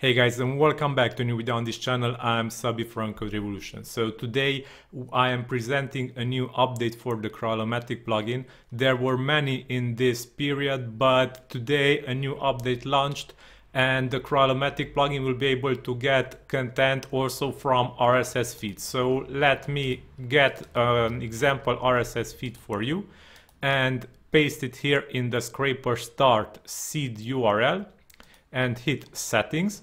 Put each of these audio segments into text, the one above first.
Hey guys and welcome back to new video on this channel. I'm Sabi from Code Revolution. So today I am presenting a new update for the Crawlomatic plugin. There were many in this period but today a new update launched and the Crawlomatic plugin will be able to get content also from RSS feeds. So let me get an example RSS feed for you and paste it here in the scraper start seed URL and hit settings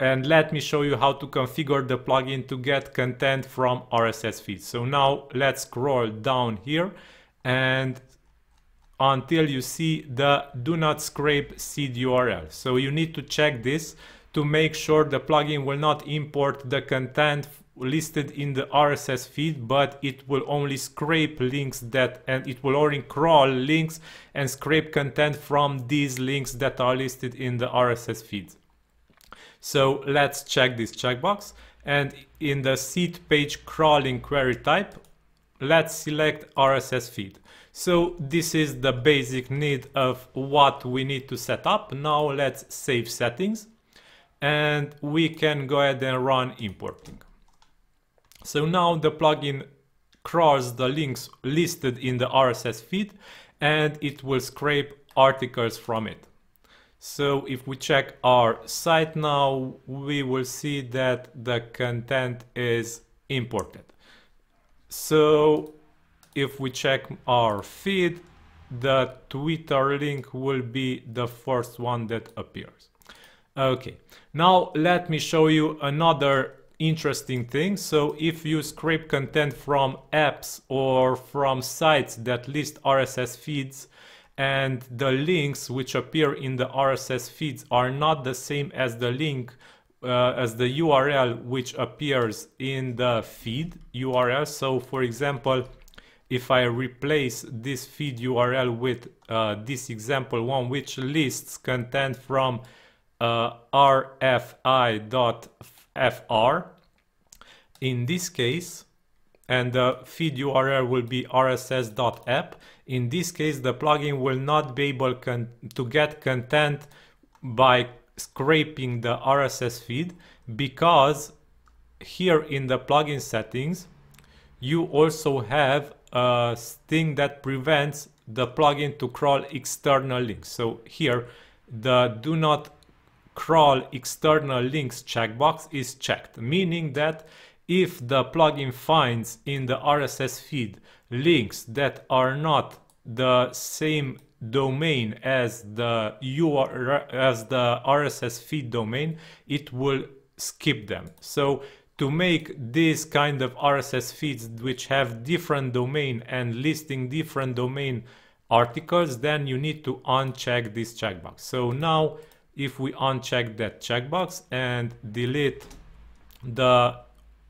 and let me show you how to configure the plugin to get content from RSS feeds. So now let's scroll down here and until you see the do not scrape seed URL. So you need to check this to make sure the plugin will not import the content listed in the RSS feed, but it will only scrape links that, and it will only crawl links and scrape content from these links that are listed in the RSS feeds. So let's check this checkbox and in the seed page crawling query type, let's select RSS feed. So this is the basic need of what we need to set up. Now let's save settings and we can go ahead and run importing. So now the plugin crawls the links listed in the RSS feed and it will scrape articles from it. So if we check our site now, we will see that the content is imported. So if we check our feed, the Twitter link will be the first one that appears. Okay, now let me show you another interesting thing. So if you scrape content from apps or from sites that list RSS feeds, and the links which appear in the RSS feeds are not the same as the link uh, as the URL which appears in the feed URL. So for example, if I replace this feed URL with uh, this example one which lists content from uh, rfi.fr, in this case, and the feed URL will be rss.app. In this case, the plugin will not be able to get content by scraping the RSS feed because here in the plugin settings, you also have a thing that prevents the plugin to crawl external links. So here, the do not crawl external links checkbox is checked, meaning that if the plugin finds in the RSS feed links that are not the same domain as the as the RSS feed domain, it will skip them. So to make this kind of RSS feeds which have different domain and listing different domain articles, then you need to uncheck this checkbox. So now if we uncheck that checkbox and delete the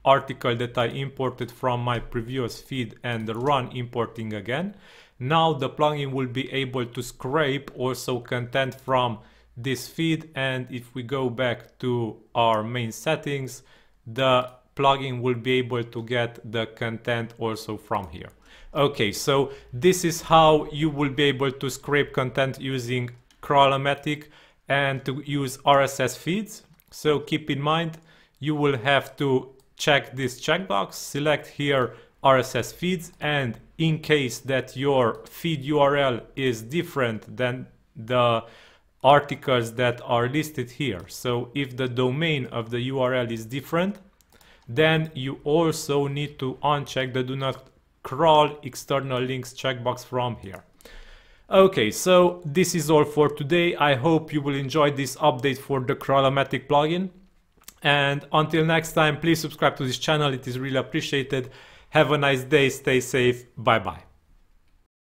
article that I imported from my previous feed and run importing again. Now the plugin will be able to scrape also content from this feed and if we go back to our main settings, the plugin will be able to get the content also from here. Okay, so this is how you will be able to scrape content using Crawlomatic and to use RSS feeds. So keep in mind, you will have to check this checkbox, select here RSS feeds and in case that your feed URL is different than the articles that are listed here. So if the domain of the URL is different, then you also need to uncheck the do not crawl external links checkbox from here. Okay, so this is all for today. I hope you will enjoy this update for the Crawlomatic plugin. And until next time, please subscribe to this channel. It is really appreciated. Have a nice day. Stay safe. Bye bye.